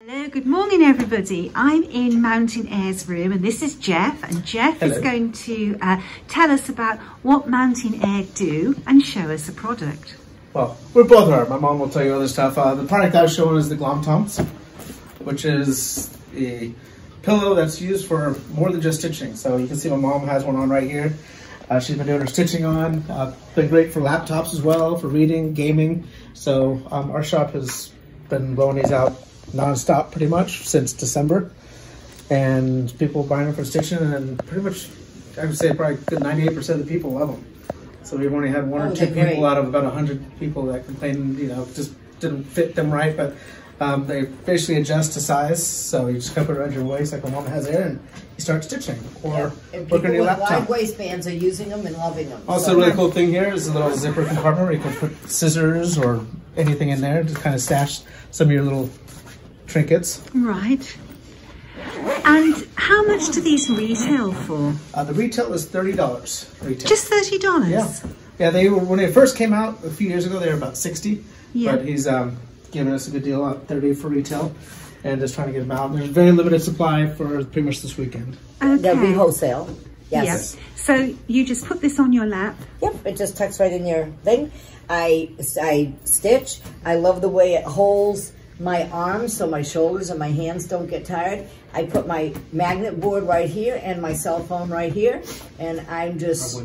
Hello, good morning everybody. I'm in Mountain Air's room and this is Jeff and Jeff Hello. is going to uh, tell us about what Mountain Air do and show us a product. Well, we both are. My mom will tell you other stuff. Uh, the product I was showing is the Glom Toms, which is a pillow that's used for more than just stitching. So you can see my mom has one on right here. Uh, she's been doing her stitching on. Uh, been great for laptops as well, for reading, gaming. So um, our shop has been blowing these out nonstop pretty much since December. And people buying them for stitching and pretty much, I would say probably good 98% of the people love them. So we've only had one Oh, or two people great. out of about 100 people that complained, you know, just didn't fit them right. But um, they basically adjust to size. So you just put it around your waist like a mom has there and you start stitching. Or people on your with wide waistbands are using them and loving them. Also, So- really cool thing here is a little zipper compartment where you can put scissors or anything in there to kind of stash some of your little trinkets. Right. And how much do these retail for? Uh, the retail is thirty dollars. Retail. Just $30? yeah, yeah. They were when they first came out a few years ago. They were about sixty. Yeah. But he's um, giving us a good deal on thirty for retail, and just trying to get them out. There's very limited supply for pretty much this weekend. They'll be wholesale. Yes. Yes. So you just put this on your lap. Yep, it just tucks right in your thing. I, I stitch. I love the way it holds my arms so my shoulders and my hands don't get tired. I put my magnet board right here and my cell phone right here. And I'm just,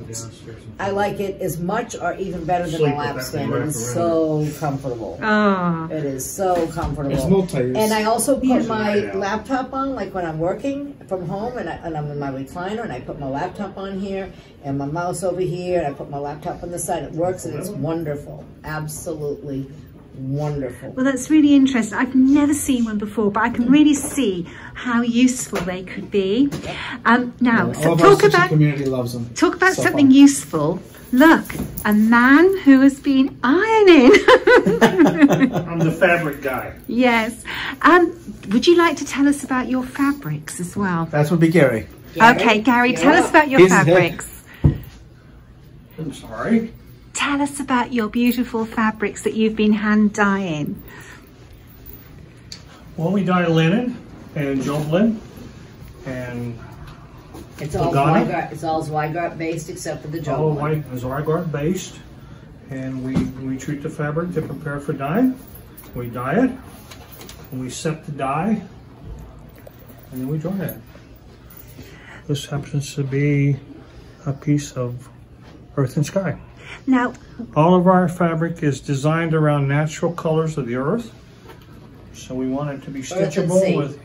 I like it as much or even better than Sleep a lap stand. It's so comfortable. Oh, It is so comfortable. It's multi-use. And I also put my Yeah. laptop on, like when I'm working from home and, I, and I'm in my recliner, and I put my laptop on here and my mouse over here, and I put my laptop on the side. It works and it's wonderful. Absolutely wonderful. well, that's really interesting. I've never seen one before, but I can really see how useful they could be. Um, now, All so talk about community loves them. talk about So something far. useful. Look, a man who has been ironing. I'm the fabric guy. yes. Um, would you like to tell us about your fabrics as well? That's would be Gary. Okay, Gary, tell us about your He's the- fabrics. I'm sorry. Tell us about your beautiful fabrics that you've been hand dyeing. Well, we dye linen and Jobelan and It's all Lugano? Zweigart, it's all Zweigart based except for the Jobelan. all Joe one. white is Argart based. And we, we treat the fabric to prepare for dye. We dye it, and we set the dye, and then we dry it. This happens to be a piece of earth and sky. Now, All of our fabric is designed around natural colors of the earth. So we want it to be Earth and sea. stitchable with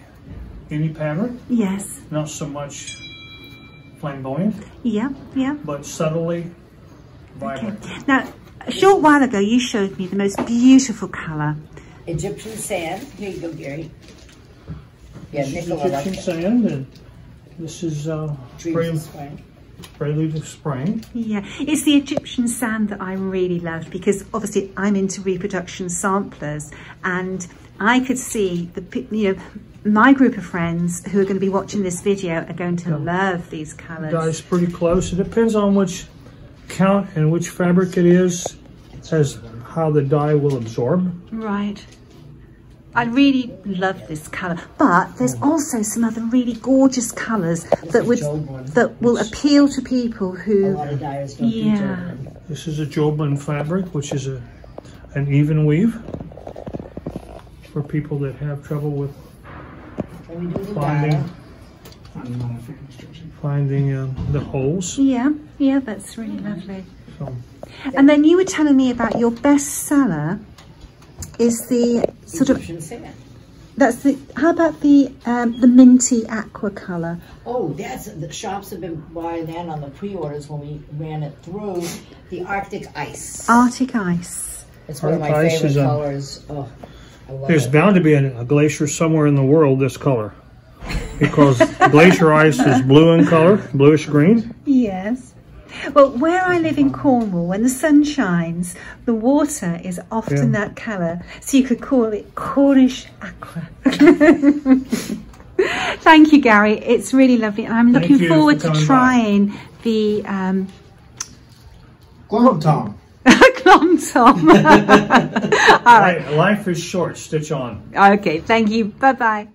any pattern, yes, not so much flamboyant, yeah, yeah. but subtly Okay. vibrant. Now, a short while ago, you showed me the most beautiful colour. Egyptian sand. Here you go, Gary. Yeah, This is Egyptian sand, and this is uh, Dreams pre- of spring. Prelude of spring. Yeah, it's the Egyptian sand that I really loved because obviously I'm into reproduction samplers and I could see the, you know, my group of friends who are going to be watching this video are going to love these colours. Dye's pretty close. It depends on which count and which fabric it is, as how the dye will absorb. Right. I really love this colour, but there's also some other really gorgeous colours that would that will appeal to people who. lot of dyers don't do Yeah. This is a Jobelan fabric, which is a an even weave for people that have trouble with Can we do the finding finding um, the holes. Yeah, yeah, that's really lovely. So And then you were telling me about your best seller is the sort of sand. that's the how about the um, the minty aqua color? Oh, that's the shops have been buying that on the pre-orders when we ran it through. The Arctic ice. Arctic ice. It's one of my ice favorite is a- colors. Oh, I love there's it. bound to be a, a glacier somewhere in the world this color, because glacier ice is blue in color, bluish green. Yes. Well, where I live in Cornwall, when the sun shines, the water is often Yeah. that colour. So you could call it Cornish aqua. Thank you, Gary. It's really lovely. And I'm Thank looking you for forward to coming by. trying the um, Glom Tom. Glom Tom. All right. Life, life is short. Stitch on. Okay. Thank you. Bye bye.